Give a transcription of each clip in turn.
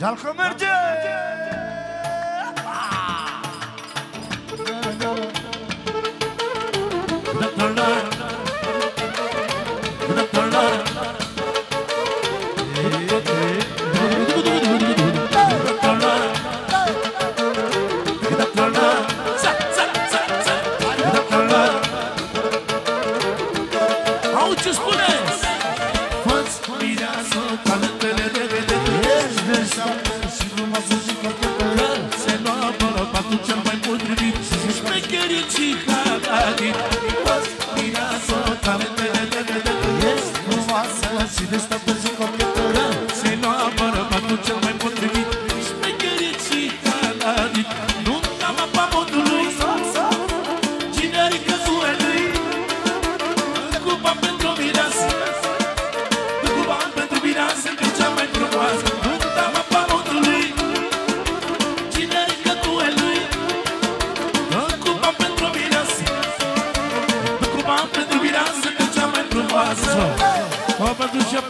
jalqi mirji Auzi ce spuneți? Fă-ți mireasă talentele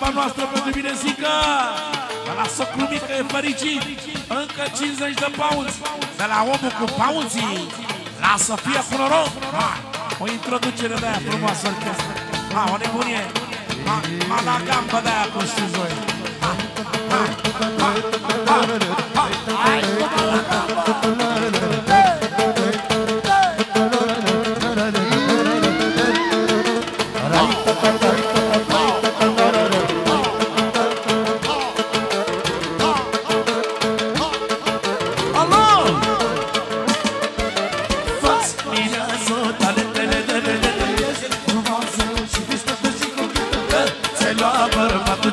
slava noastră pentru Binezica De la socru mică e fericit. Încă 50 de paunți De la omul cu paunții La Sofia cu noroc. O introducere de aia frumoasă orchestră. Ha, o nebunie. Ha, ha, la gambă de aia cum știți voi. Ha, ha, ha, ha, ha, ha, ha, ha, ha, ha, ha, ha,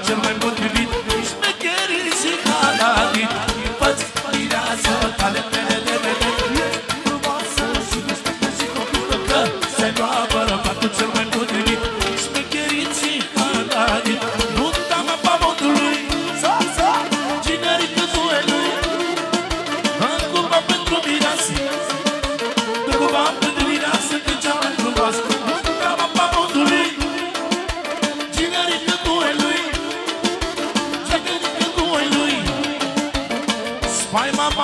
Jump and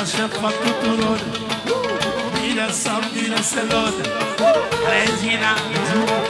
pașa fac tuturor. Bine sau bine se lor. Regina Zucca